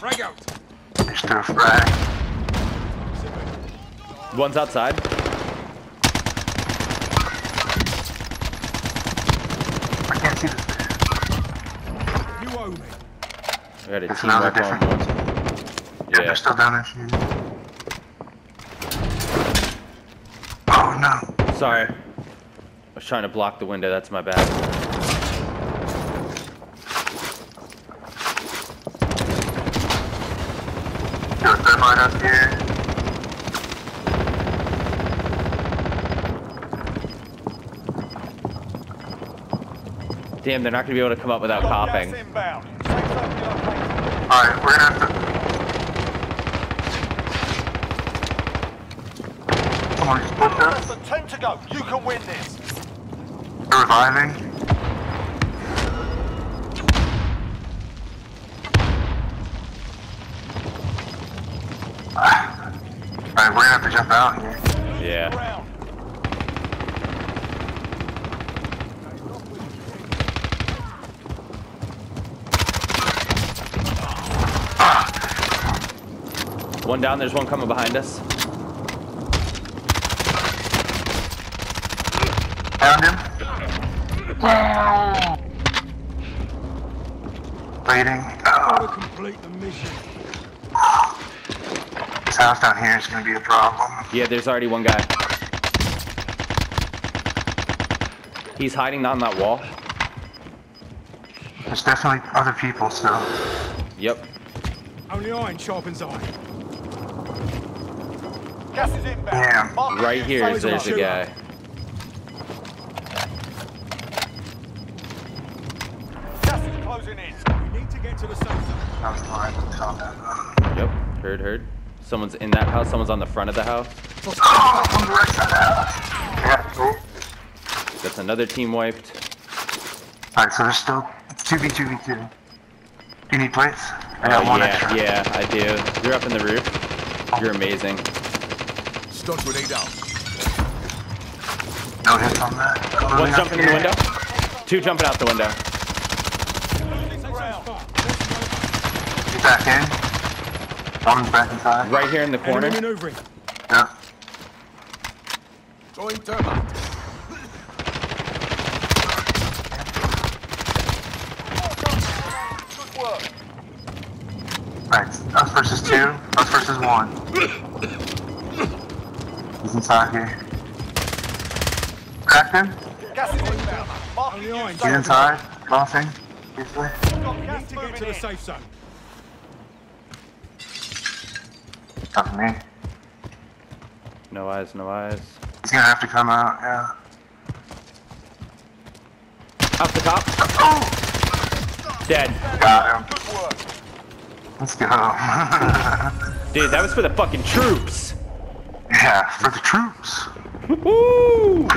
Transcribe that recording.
Frag out. Just threw frag. One's outside. I can't see this. You owe me. I got a It's team another wipe on different- one. Yeah, Yeah. they're still down there. Oh no. Sorry. I was trying to block the window. That's my bad. Got up here. Damn, they're not gonna be able to come up without coughing. inbound. Safe zone relocated. Alright, we're gonna have to. Someone just pushed us. 10 to go. You can win this. They're reviving. We're gonna have to jump out here. Yeah. One down. There's one coming behind us. Found him. Waiting. Oh, complete the mission. This house down here is gonna be a problem. Yeah, there's already one guy. He's hiding on that wall. There's definitely other people still. Yep. Only iron sharpens iron. Gas is inbound. Damn. Mark Right new here, there's a guy. Gas is closing in. We need to get to the safe zone. That was mine. Calm down. Yep. Heard, heard. Someone's in that house. Someone's on the front of the house. Oh, on the right side of the house. Yeah, cool. That's another team wiped. Alright, so there's still 2v2v2. You need plates? I Oh, got one yeah, extra. yeah, I do. You're up in the roof. You're amazing. Stun grenade out. No hits on that. One moving jumping in the window. Two jumping out the window. Losing ground. He's back in. One's back inside. Right here in the corner. Enemy maneuvering. Yeah. Throwing thermite. Good work. Right, us versus two, us versus one. He's inside here. Cracked him. Gas is inbound. Mark the Only He's inside. Crossing. Easily. zone. Got We gas need to get moving to the safe zone. Not for me. No eyes, no eyes. He's gonna have to come out, yeah. Off the top. Oh! Dead. Got him. Let's go. Dude, that was for the fucking troops. yeah, for the troops. Woo!